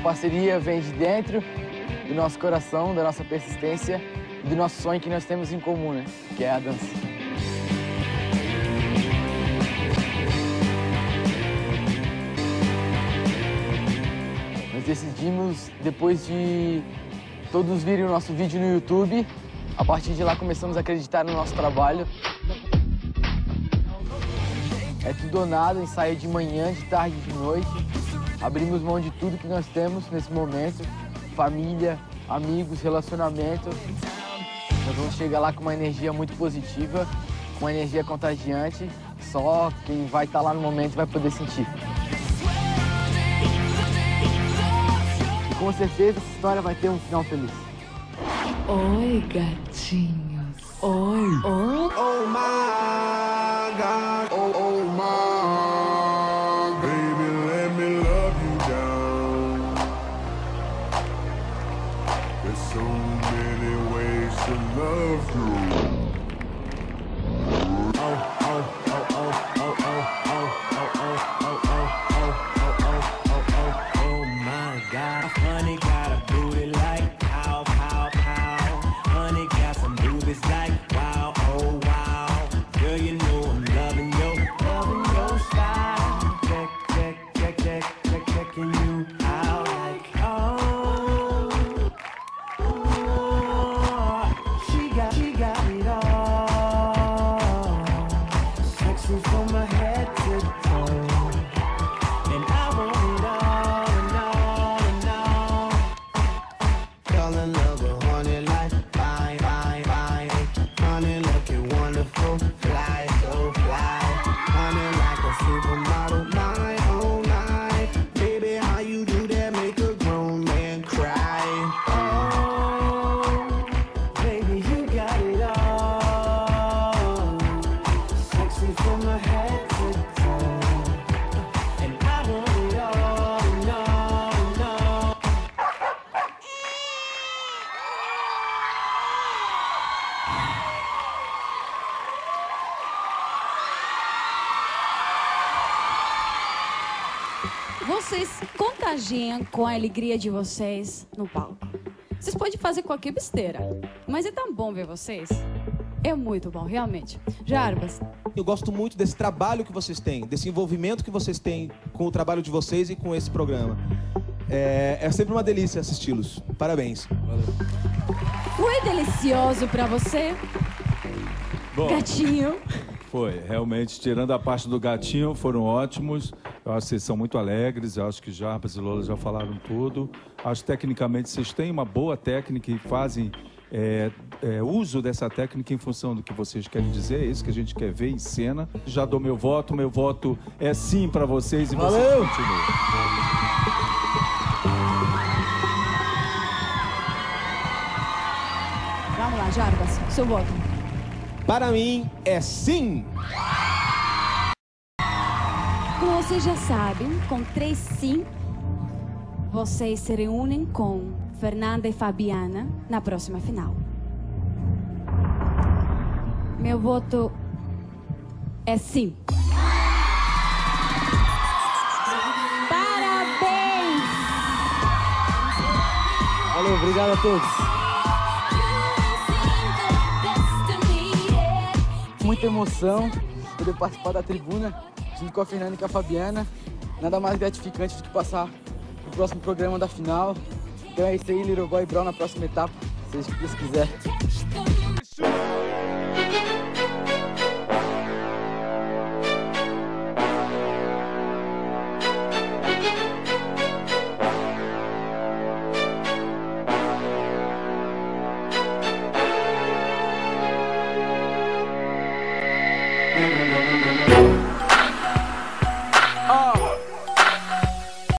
parceria vem de dentro do nosso coração, da nossa persistência e do nosso sonho que nós temos em comum, né? Que é a dança. Nós decidimos, depois de todos virem o nosso vídeo no YouTube, a partir de lá começamos a acreditar no nosso trabalho. É tudo ou nada, ensaio de manhã, de tarde, de noite. Abrimos mão de tudo que nós temos nesse momento, família, amigos, relacionamento. Nós vamos chegar lá com uma energia muito positiva, com uma energia contagiante. Só quem vai estar lá no momento vai poder sentir. E com certeza essa história vai ter um final feliz. Oi, gatinhos. Show. Wonderful, fly, so fly. Like a supermodel, my my. Baby, how you do that make a grown man cry? Oh, baby, you got it all. Sexy from the Vocês contagiam com a alegria de vocês no palco. Vocês podem fazer qualquer besteira, mas é tão bom ver vocês. É muito bom, realmente. Jarbas, Eu gosto muito desse trabalho que vocês têm, desse envolvimento que vocês têm com o trabalho de vocês e com esse programa. É, é sempre uma delícia assisti-los. Parabéns. foi delicioso pra você, Bom, gatinho? foi. Realmente, tirando a parte do gatinho, foram ótimos. Eu acho que vocês são muito alegres. Eu acho que Jarbas e Lola já falaram tudo. Acho que tecnicamente vocês têm uma boa técnica e fazem é, é, uso dessa técnica em função do que vocês querem dizer. É isso que a gente quer ver em cena. Já dou meu voto. Meu voto é sim para vocês e vocês Valeu! continuem. Vamos lá, Jarbas, seu voto. Para mim, é sim! Como vocês já sabem, com três sim, vocês se reúnem com Fernanda e Fabiana na próxima final. Meu voto é sim. Parabéns! Valeu, obrigado a todos. Muita emoção poder participar da tribuna junto com a Fernanda e com a Fabiana. Nada mais gratificante do que passar pro próximo programa da final. Então é isso aí, Little Boy Brown na próxima etapa, que Deus quiser. Thank